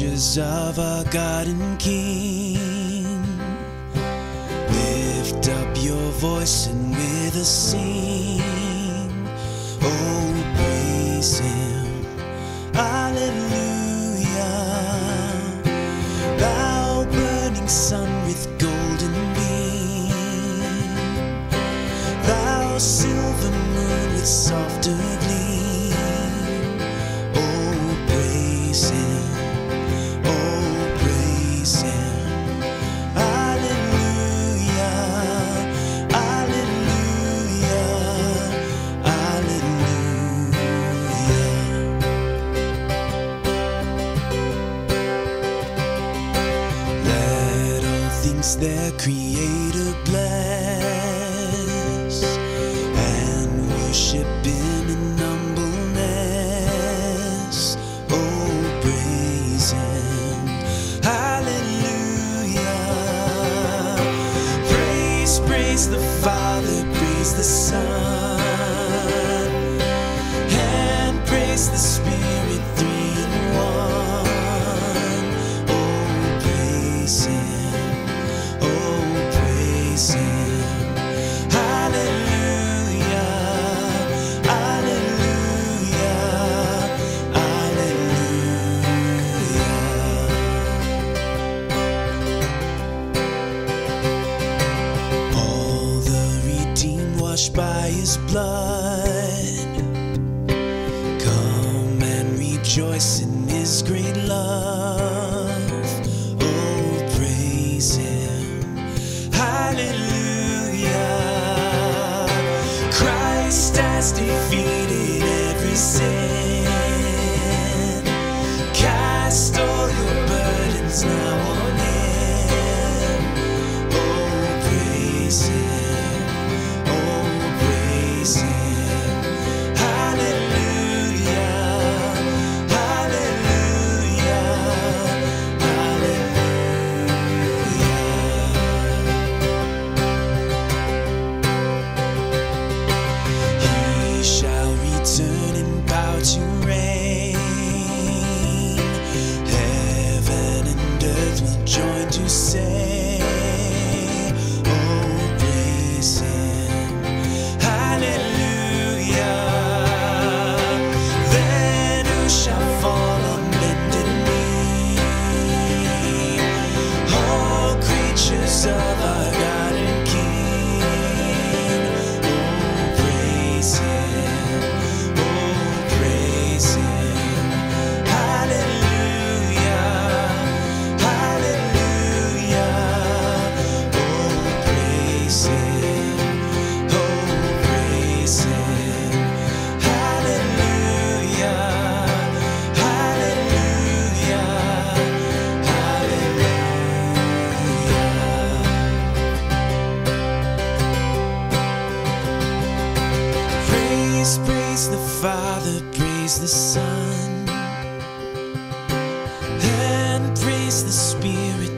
creatures of our and King. Lift up your voice and with us sing. Oh, praise Him. Hallelujah. Thou burning sun with golden beam. Thou silver moon with softer gleam. Oh, praise Him. Things their Creator bless and worship Him in humbleness. Oh, praise Him. Hallelujah. Praise, praise the Father, praise the Son, washed by His blood. Come and rejoice in His great love. Oh, praise Him. Hallelujah. Christ has defeated every sin. Say, Praise, praise the Father, praise the Son, and praise the Spirit